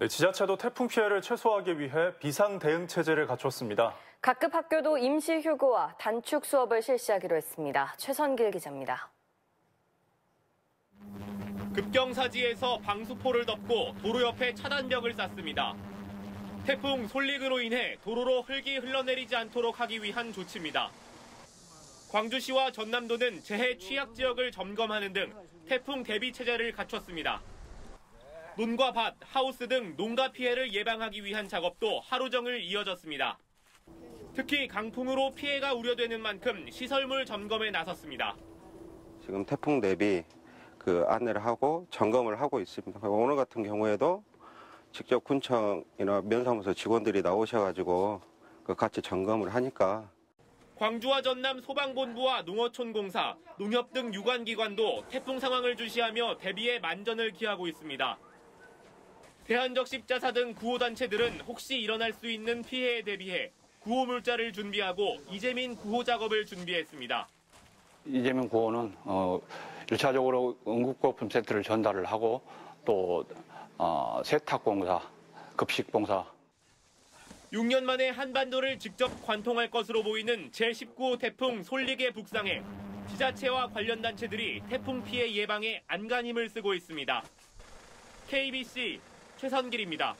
네, 지자체도 태풍 피해를 최소화하기 위해 비상 대응 체제를 갖췄습니다. 각급 학교도 임시 휴교와 단축 수업을 실시하기로 했습니다. 최선길 기자입니다. 급경사지에서 방수포를 덮고 도로 옆에 차단벽을 쌓습니다. 태풍 솔릭으로 인해 도로로 흙이 흘러내리지 않도록 하기 위한 조치입니다. 광주시와 전남도는 재해 취약 지역을 점검하는 등 태풍 대비 체제를 갖췄습니다. 논과 밭, 하우스 등 농가 피해를 예방하기 위한 작업도 하루 종일 이어졌습니다. 특히 강풍으로 피해가 우려되는 만큼 시설물 점검에 나섰습니다. 지금 태풍 대비 그 안내를 하고 점검을 하고 있습니다. 오늘 같은 경우에도 직접 군청이나 면사무소 직원들이 나오셔가지고 그 같이 점검을 하니까 광주와 전남 소방본부와 농어촌공사, 농협 등 유관기관도 태풍 상황을 주시하며 대비에 만전을 기하고 있습니다. 대한적 십자사 등 구호단체들은 혹시 일어날 수 있는 피해에 대비해 구호물자를 준비하고 이재민 구호 작업을 준비했습니다. 이재명 구호는 어, 1차적으로 응급거품 세트를 전달을 하고 또 어, 세탁공사, 급식공사 6년 만에 한반도를 직접 관통할 것으로 보이는 제19호 태풍 솔릭의 북상에 지자체와 관련 단체들이 태풍 피해 예방에 안간힘을 쓰고 있습니다. KBC 최선길입니다.